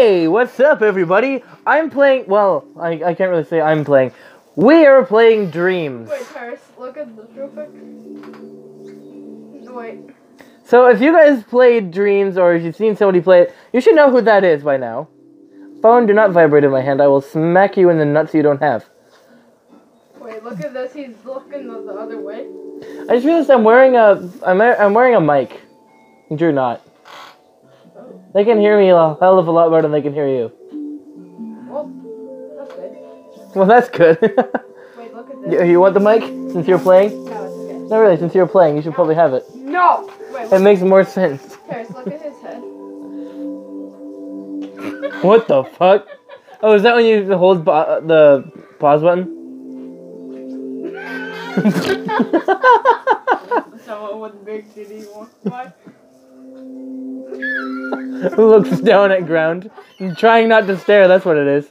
Hey, what's up, everybody? I'm playing. Well, I, I can't really say I'm playing. We are playing Dreams. Wait, Paris, look at this real quick. Wait. So, if you guys played Dreams or if you've seen somebody play it, you should know who that is by now. Phone, do not vibrate in my hand. I will smack you in the nuts you don't have. Wait, look at this. He's looking the, the other way. I just realized I'm wearing a I'm I'm wearing a mic. You're not. They can hear me a hell of a lot better than they can hear you. Well, that's good. Well, that's good. Wait, look at you, this. you want the mic since you're playing? No, it's okay. No, really, since you're playing, you should probably have it. No! Wait, It makes more sense. Paris, look at his head. What the fuck? Oh, is that when you hold pa- uh, the pause button? Someone with big titty Why? Who looks down at ground trying not to stare? That's what it is.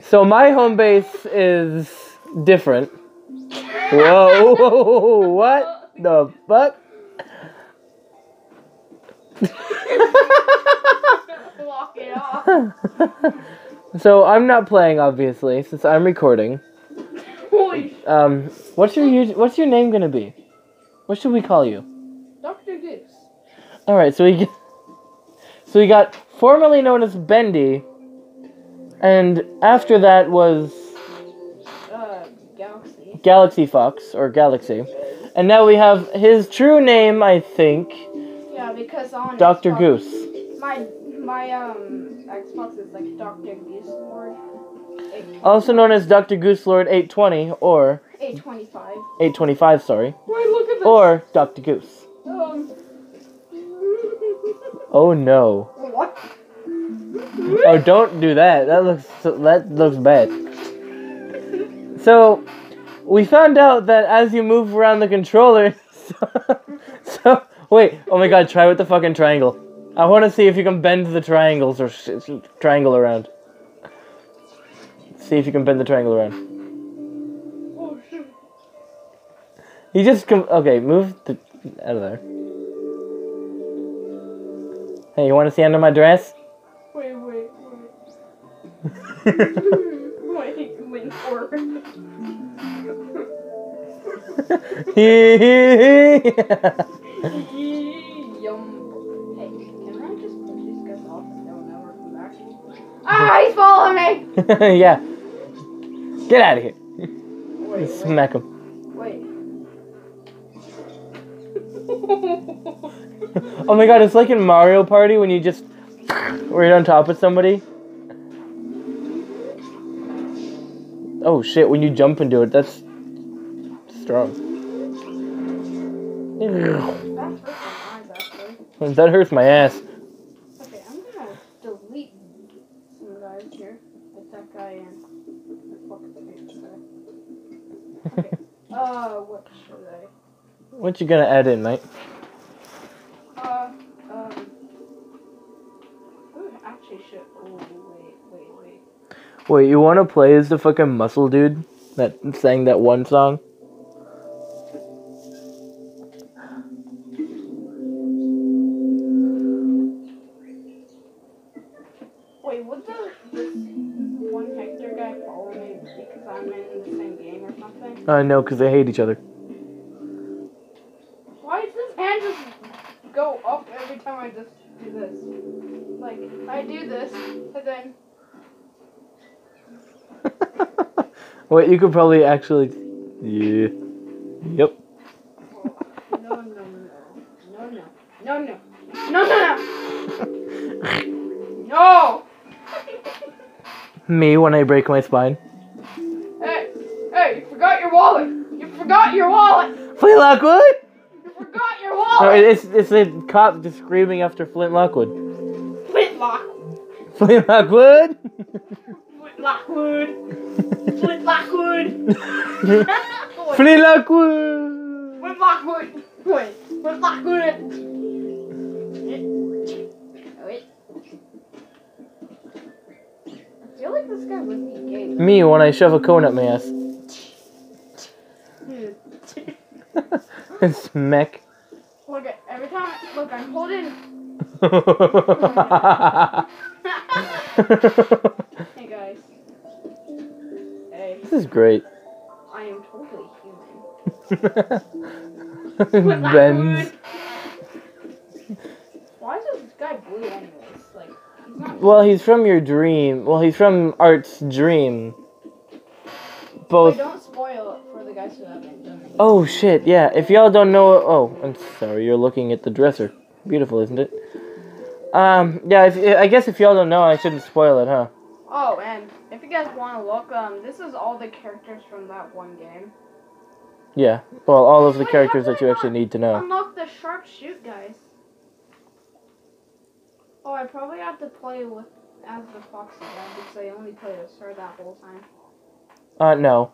So my home base is different. Whoa! What the fuck? Walk it off. so I'm not playing, obviously, since I'm recording. Um, what's your what's your name gonna be? What should we call you? Dr. All right, so we get, so we got formerly known as Bendy, and after that was Uh, Galaxy. Galaxy Fox or Galaxy, and now we have his true name, I think, Yeah, because on Doctor Goos. My my um Xbox is like Doctor Goos Lord. also known as Doctor Goos Lord 820 or eight twenty five. 825, sorry, Wait, look at this. or Doctor Goos. Oh no! What? Oh, don't do that. That looks that looks bad. So, we found out that as you move around the controller, so, so wait. Oh my God! Try with the fucking triangle. I want to see if you can bend the triangles or triangle around. See if you can bend the triangle around. Oh shoot. You just com- okay. Move the out of there. Hey, you want to see under my dress? Wait, wait, wait. wait, wait for Yum. Hey, can I just push these guys off and they'll never come back? Ah, he's following me! yeah. Get out of here. Wait, wait, Smack him. wait. Oh my god, it's like in Mario Party when you just right on top of somebody. Oh shit, when you jump into it, that's strong. that hurts my eyes, actually. That hurts my ass. Okay, I'm gonna delete some guys here. Like that guy and fuck this guy. Okay. Uh, what should I? What you gonna add in, mate? Uh, um. Who actually should? Oh, wait, wait, wait. Wait, you wanna play as the fucking muscle dude that sang that one song? Wait, would the this one Hector guy follow me because I'm in the same game or something? Uh, no, because they hate each other. Why does his hand just go up every time I just do this? Like, I do this, and then. Wait, you could probably actually. Yeah. Yep. No, no, no. No, no. No, no. No, no, no! No! Me when I break my spine. Hey! Hey, you forgot your wallet! You forgot your wallet! Flint Lockwood! You forgot your No, it's it's a cop just screaming after Flint Lockwood. Flint Lockwood! Flint Lockwood! Flintlockwood! Flint Lockwood! Flint Lockwood! Wait, Flint Lockwood! Wait. I feel like this guy would be gay. Me when I shove a cone up my ass. Smack. Look at every time. Look, I'm holding. Hey guys. Hey, this is great. I am totally human. Ben's. Why is this guy blue anyways? Like, he's not. Well, he's from your dream. Well, he's from Art's dream. But Both. don't spoil it for the guys who haven't. Oh shit! Yeah. If y'all don't know, oh, I'm sorry. You're looking at the dresser. Beautiful, isn't it? Um. Yeah. If I guess if y'all don't know, I shouldn't spoil it, huh? Oh, and if you guys want to look, um, this is all the characters from that one game. Yeah. Well, all of the Wait, characters that you actually need to know. Unlock the sharpshoot guys. Oh, I probably have to play with as the fox again because I only played as her that whole time. Uh, no.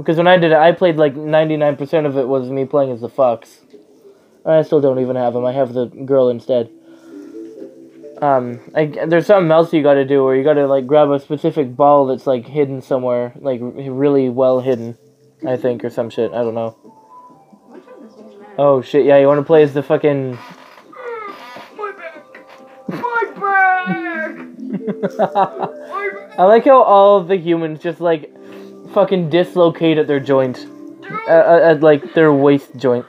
Because when I did it, I played like 99% of it was me playing as the fox. I still don't even have him. I have the girl instead. Um, I, there's something else you gotta do where you gotta like grab a specific ball that's like hidden somewhere, like really well hidden, I think, or some shit. I don't know. Which of this is man? Oh shit, yeah, you wanna play as the fucking. My back! My back! I like how all the humans just like fucking dislocate at their joint, uh, uh, at like their waist joint.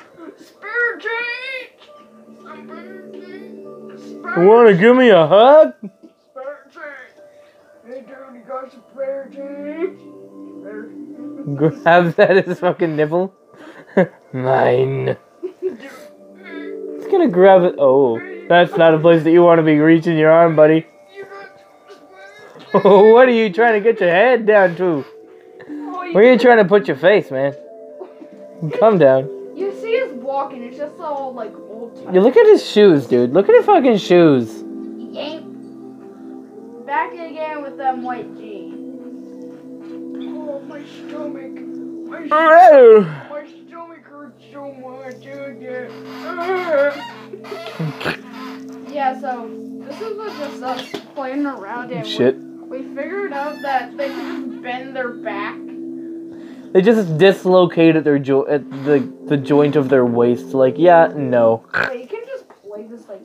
You wanna give me a hug? Spare change! Hey dude, you got some spare change? Grabs at his fucking nipple. Mine. It's gonna grab it. Oh, that's not a place that you want to be reaching your arm, buddy. what are you trying to get your head down to? Where are you trying to put your face, man? Calm down. You see us walking, it's just all like old time. You look at his shoes, dude. Look at his fucking shoes. Yank. Back again with them white jeans. Oh, my stomach. My, Oh. my stomach hurts so much. yeah, so this is what just us playing around and Shit. We, we figured out that they can just bend their back. They just dislocated their jo- at the the joint of their waist. Like, yeah, no. But you can just play this like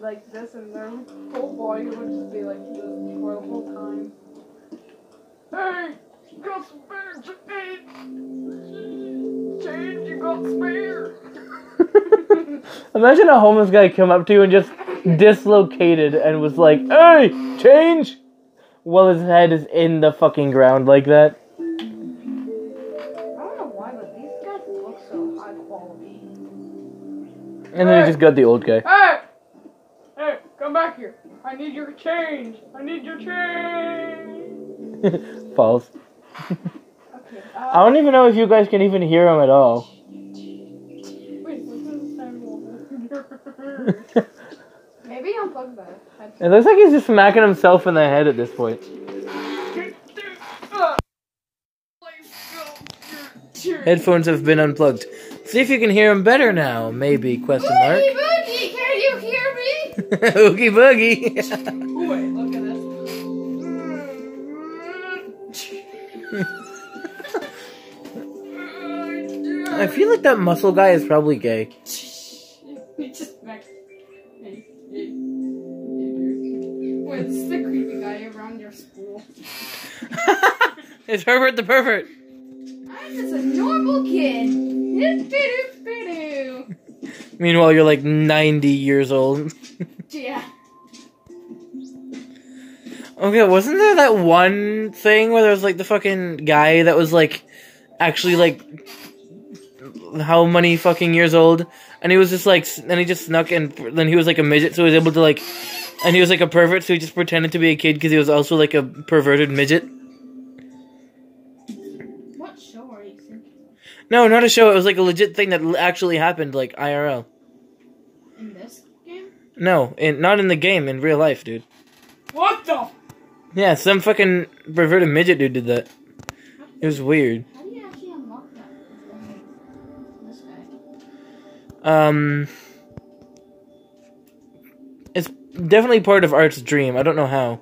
like this and their whole body would just be like this for the whole time. Hey, you got some spare change? Change, you got spare? Imagine a homeless guy come up to you and just dislocated and was like, "Hey, change," while his head is in the fucking ground like that. And then he just got the old guy. Hey! Hey, come back here. I need your change. I need your change. Falls. Okay. I Uh, don't even know if you guys can even hear him at all. wait, listen to the sound Maybe unplug the headset. It looks like he's just smacking himself in the head at this point. Headphones have been unplugged. See if you can hear him better now. Maybe question mark. Boogie Boogie, can you hear me? Oogie boogie. Wait, look at this. I feel like that muscle guy is probably gay. This the creepy guy around your school. it's Herbert the pervert. I'm just a normal kid. Meanwhile, you're like 90 years old. Yeah. Okay, wasn't there that one thing where there was like the fucking guy that was like actually like how many fucking years old? And he was just like, and he just snuck and then he was like a midget, so he was able to like, and he was like a pervert, so he just pretended to be a kid because he was also like a perverted midget. No, not a show. It was like a legit thing that actually happened, like IRL. In this game? No, in, not in the game, in real life, dude. What the? Yeah, some fucking perverted midget dude did that. It was weird. How do you actually unlock that? This guy. Um, it's definitely part of Art's dream. I don't know how.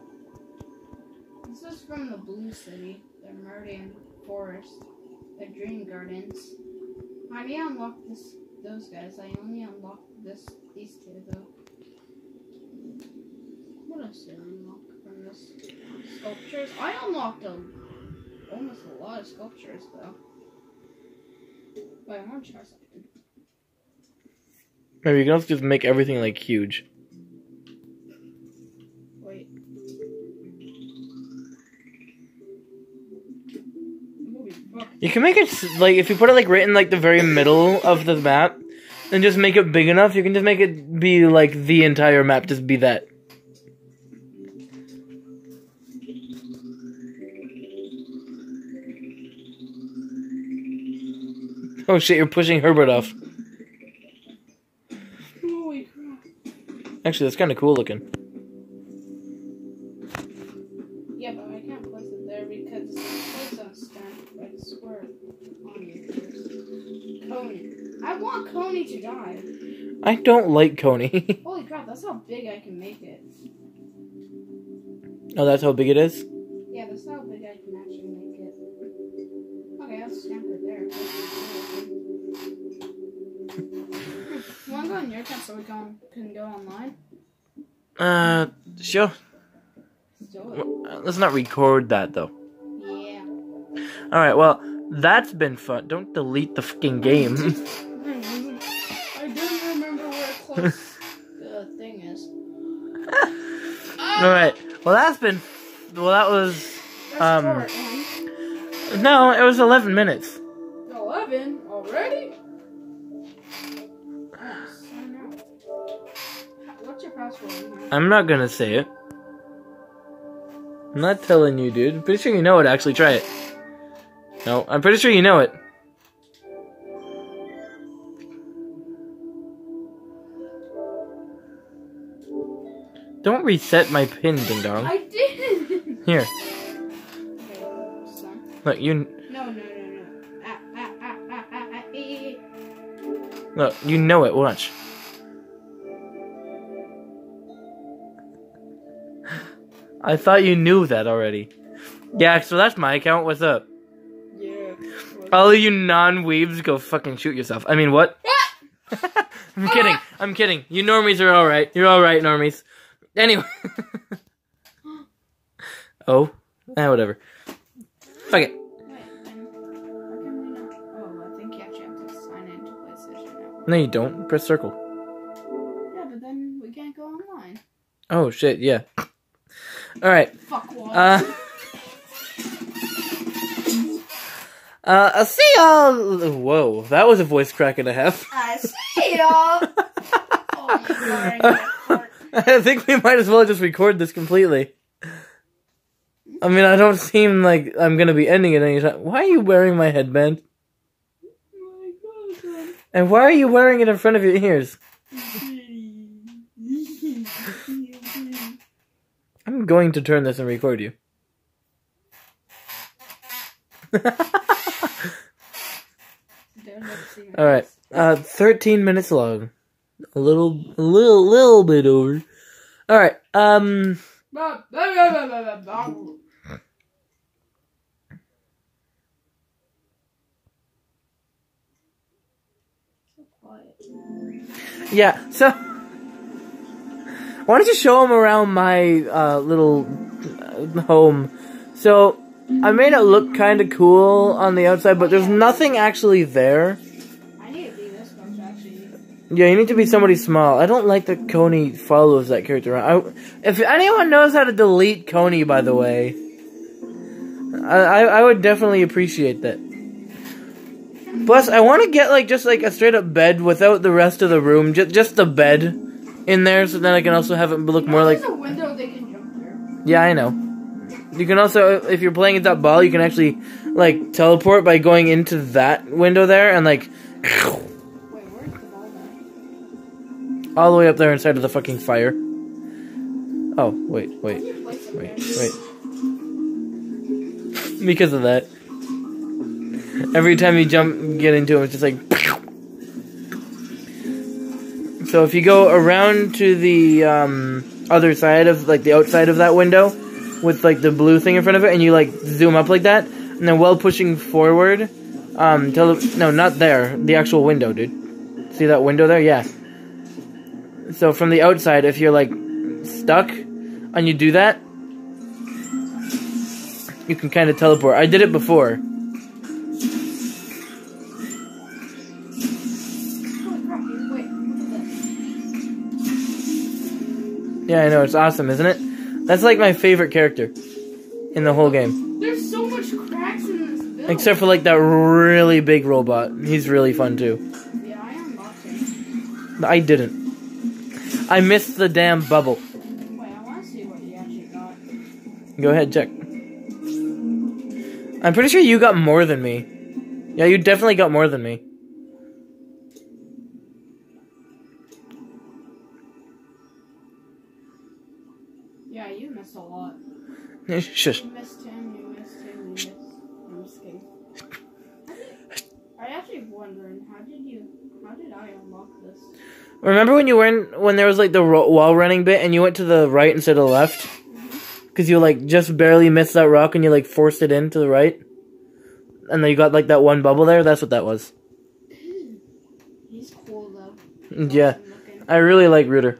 Dream Gardens. Do you unlock this? Those guys. I only unlocked this. These two though. still unlock from this sculptures? I unlocked um, almost a lot of sculptures though. Wait, I want to try something. Maybe you can also just make everything like huge. You can make it like if you put it like right in like the very middle of the map, and just make it big enough. You can just make it be like the entire map. Just be that. Oh shit! You're pushing Herbert off. Holy crap. Actually, that's kind of cool looking. It there because it's on stand. I swear on you. Coney. I want Coney to die. I don't like Coney. Holy crap, that's how big I can make it. oh, that's how big it is. Yeah, that's how big I can actually make it. Okay, I'll stamp it there. You wanna go on your account so we can, can go online? Uh, sure. It. Let's not record that though. Yeah. All right. Well, that's been fun. Don't delete the fucking game. I don't remember where close the thing is. All right. Well, that's been. Well, that was. Um, No, it was 11 minutes. 11 already? Sign. What's your password? I'm not gonna say it. I'm not telling you, dude. I'm pretty sure you know it. Actually, try it. No, I'm pretty sure you know it. Don't reset my pin, ding dong. I did! Here, look. You No, no, no, no. Ah, ah, ah, eh. look. You know it. Watch. I thought you knew that already. Yeah, so that's my account. What's up? All of you non-weebs, go fucking shoot yourself. I mean, what? I'm kidding. I'm kidding. You normies are all right. You're all right, normies. Anyway. oh, eh, whatever. Fuck it. Wait, then how can we not? Oh, I think you actually have to sign into PlayStation Network. No, you don't. Press circle. Yeah, but then we can't go online. Oh shit. Yeah. All right. Fuck what? Uh. Uh, I'll see y'all. Whoa, that was a voice crack and a half. I see y'all. oh I got fart. I think we might as well just record this completely. I mean, I don't seem like I'm gonna be ending it anytime. Why are you wearing my headband? My god. And why are you wearing it in front of your ears? I'm going to turn this and record you. All right, uh, 13 minutes long, a little, a little, little bit over. All right, um, yeah. So, why don't you show him around my uh, little uh, home? So, I made it look kind of cool on the outside, but there's nothing actually there. Yeah, you need to be somebody small. I don't like that Coney follows that character around. I, if anyone knows how to delete Coney, by the way, I, I, I would definitely appreciate that. Plus, I want to get like just like a straight up bed without the rest of the room, just just the bed in there, so then I can also have it look more like. There's a window they can jump through. Yeah, I know. You can also, if you're playing at that ball, you can actually like teleport by going into that window there and like all the way up there inside of the fucking fire. Oh, wait, wait. Wait, wait. Because of that. Every time you jump, get into it, it's just like. So if you go around to the um, other side of, like, the outside of that window, with, like, the blue thing in front of it, and you, like, zoom up like that, and then while pushing forward, um, tele- no, not there, the actual window, dude. See that window there? Yeah. So from the outside, if you're, like, stuck, and you do that, you can kind of teleport. I did it before. Holy crap, dude, wait, look at this. Yeah, I know it's awesome, isn't it? That's like my favorite character in the whole game, There's so much cracks in this build. except for like that really big robot. He's really fun too. Yeah, I unlocked. I didn't. I missed the damn bubble. Wait, I want to see what you actually got. Go ahead, check. I'm pretty sure you got more than me. Yeah, you definitely got more than me. Yeah, you missed a lot. Shush. You missed him, you missed him, you missed. I'm just kidding. I actually wondering how did you, how did I unlock this? Remember when you went when there was like the ro- wall running bit and you went to the right instead of the left? Mm-hmm. Because you like just barely missed that rock and you like forced it in to the right, and then you got like that one bubble there. That's what that was. Mm. He's cool though. Mm, yeah, Awesome. I really like Rooter.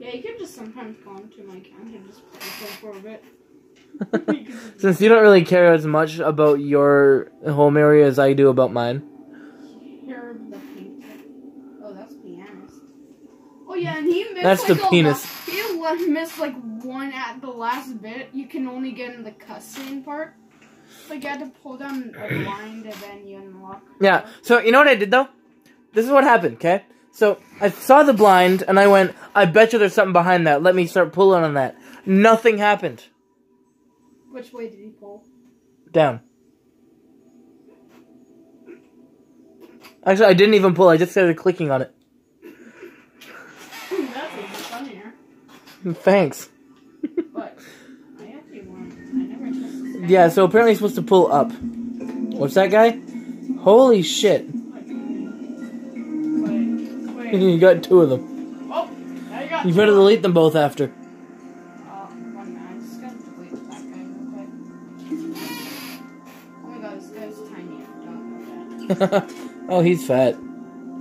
Yeah, you can just sometimes go into my account and just play for a bit. You can just Since you don't really care as much about your home area as I do about mine. hear the painter. Oh, that's pianist. Oh yeah, and he missed That's like the a penis. Lot. He le- missed like one at the last bit. You can only get in the cutscene part. Like you had to pull down a blind and then you unlock. Yeah. So you know what I did though? This is what happened. Okay. So I saw the blind and I went, I bet you there's something behind that. Let me start pulling on that. Nothing happened. Which way did he pull? Down. Actually, I didn't even pull. I just started clicking on it. That's even funnier. Thanks. But I actually want. I never tested that. Yeah. So apparently, you're supposed to pull up. What's that guy? Holy shit! Wait, wait. you got two of them. Oh, got. You better delete them both after. Oh, one minute. I just gotta delete that guy real quick. Oh my god, this guy's tiny. I forgot about oh, he's fat.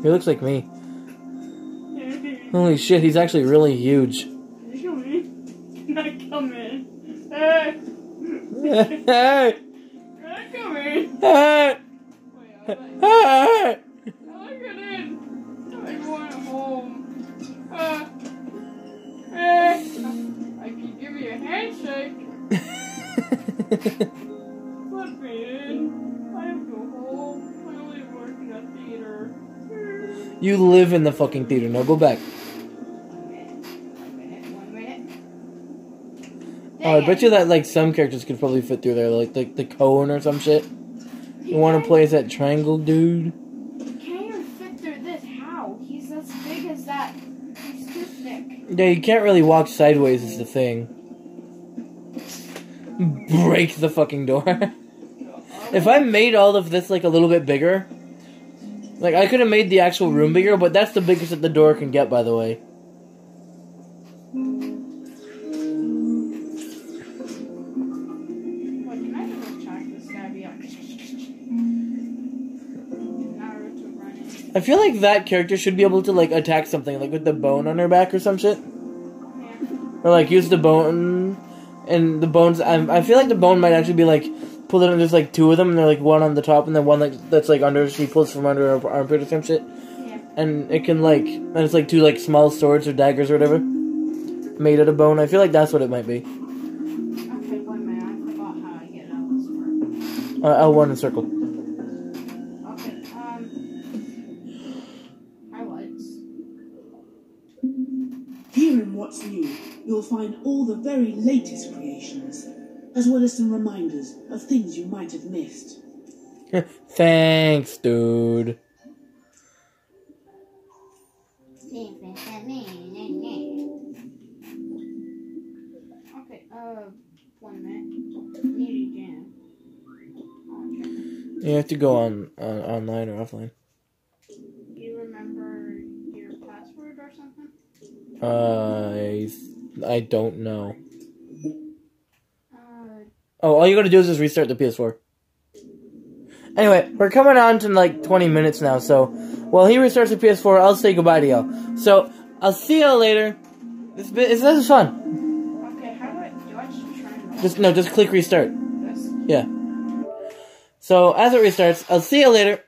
He looks like me. that. Holy shit, he's actually really huge. Can you come in? Can I come in? Hey! Hey! Come in? Hey! Hey! I want home. Hey! I can give you a handshake. Let me in. I have no home. I only work in a theater. you live in the fucking theater. Now go back. Oh, I bet you that like some characters could probably fit through there, like like the cone or some shit. You want to play as that triangle dude? Can't even fit through this. How? He's as big as that. He's too thick. Yeah, you can't really walk sideways. Is the thing. Break the fucking door. if I made all of this like a little bit bigger, like I could have made the actual room bigger, but that's the biggest that the door can get. By the way. I feel like that character should be able to like attack something, like with the bone on her back or some shit, or like use the bone, and the bones. I I feel like the bone might actually be like pulled it and there's like two of them, and they're like one on the top and then one like that's like under. She pulls from under her armpit or some shit, Yeah. and it can like and it's like two like small swords or daggers or whatever, made out of bone. I feel like that's what it might be. Okay, minute. I forgot how I get out of this. Uh, L one and circle. Find all the very latest creations, as well as some reminders of things you might have missed. Thanks, dude. Okay, uh, one minute. Need a jam. You have to go on, on online or offline. Do you remember your password or something? Uh, I I don't know. Uh, Oh, all you gotta do is just restart the PS4. Anyway, we're coming on to like 20 minutes now, so while he restarts the PS4, I'll say goodbye to y'all. So, I'll see y'all later. This, bit, this is fun. Okay, how do I, do I just try no, just click restart. This? Yeah. So as it restarts, I'll see you later.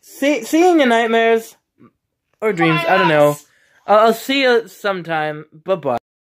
See, see you in your nightmares or dreams. I don't know. I'll, I'll see you sometime. Bye bye.